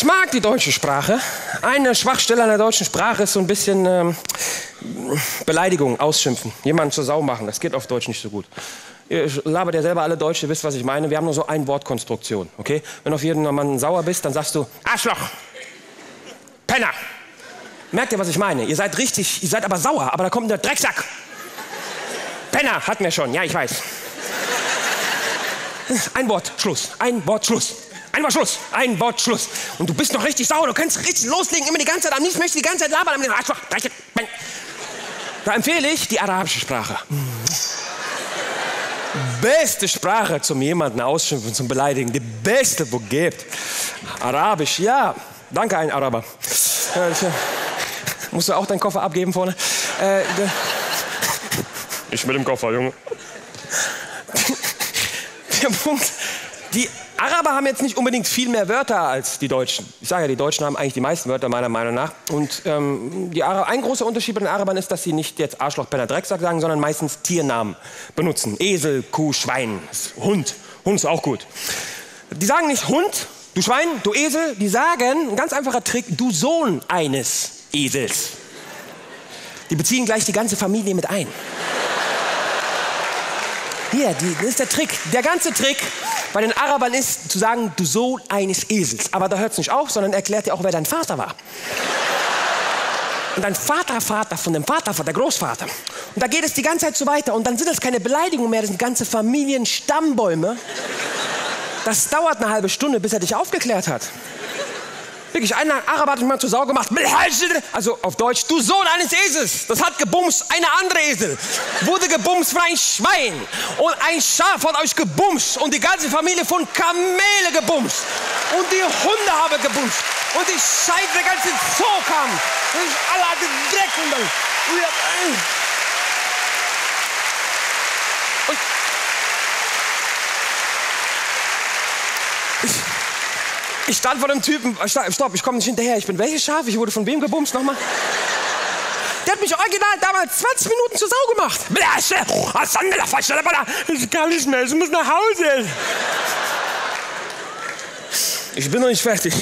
ich mag die deutsche Sprache. Eine Schwachstelle an der deutschen Sprache ist so ein bisschen ähm, Beleidigung, Ausschimpfen. Jemanden zur Sau machen. Das geht auf Deutsch nicht so gut. Ihr labert ja selber alle Deutsche, wisst, was ich meine. Wir haben nur so eine Wortkonstruktion, okay? Wenn du auf jeden Mann sauer bist, dann sagst du Arschloch, Penner. Merkt ihr, was ich meine? Ihr seid richtig, ihr seid aber sauer, aber da kommt der Drecksack. Penner hatten wir schon, ja, ich weiß. Ein Wort, Schluss. Ein Wort, Schluss. Ein Wort, Schluss. Ein Wort, Schluss. Und du bist noch richtig sauer, du kannst richtig loslegen, immer die ganze Zeit. Am liebsten möchte die ganze Zeit labern. Da empfehle ich die arabische Sprache. Beste Sprache zum jemanden ausschimpfen, zum Beleidigen. Die beste, wo gibt. Arabisch, ja. Danke, ein Araber. Äh, musst du auch deinen Koffer abgeben vorne? Äh, ich mit dem Koffer, Junge. Der Punkt, die Araber haben jetzt nicht unbedingt viel mehr Wörter als die Deutschen. Ich sage ja, die Deutschen haben eigentlich die meisten Wörter meiner Meinung nach. Und ähm, ein großer Unterschied bei den Arabern ist, dass sie nicht jetzt Arschloch, Penner, Drecksack sagen, sondern meistens Tiernamen benutzen. Esel, Kuh, Schwein, Hund. Hund ist auch gut. Die sagen nicht Hund, du Schwein, du Esel. Die sagen, ein ganz einfacher Trick, du Sohn eines Esels. Die beziehen gleich die ganze Familie mit ein. Hier, die, das ist der Trick. Der ganze Trick bei den Arabern ist zu sagen, du Sohn eines Esels. Aber da hört es nicht auf, sondern erklärt dir auch, wer dein Vater war. Und dein Vater, Vater von dem Vater, von der Großvater. Und da geht es die ganze Zeit so weiter. Und dann sind das keine Beleidigungen mehr, das sind ganze Familienstammbäume. Das dauert eine halbe Stunde, bis er dich aufgeklärt hat. Wirklich, ein Araber hat mich mal zur Sau gemacht. Also auf Deutsch, du Sohn eines Esels. Das hat gebumst, eine andere Esel. Wurde gebumst von ein Schwein. Und ein Schaf hat euch gebumst. Und die ganze Familie von Kamele gebumst. Und die Hunde haben gebumst. Und die Scheiße, der ganze Zoo kam. Und alle hatten Dreck. Und dann, Ich stand vor dem Typen, stopp, ich komme nicht hinterher. Ich bin welches Schaf? Ich wurde von wem gebumst? Nochmal. Der hat mich original damals 20 Minuten zur Sau gemacht. Ich kann nicht mehr, ich muss nach Hause. Ich bin noch nicht fertig.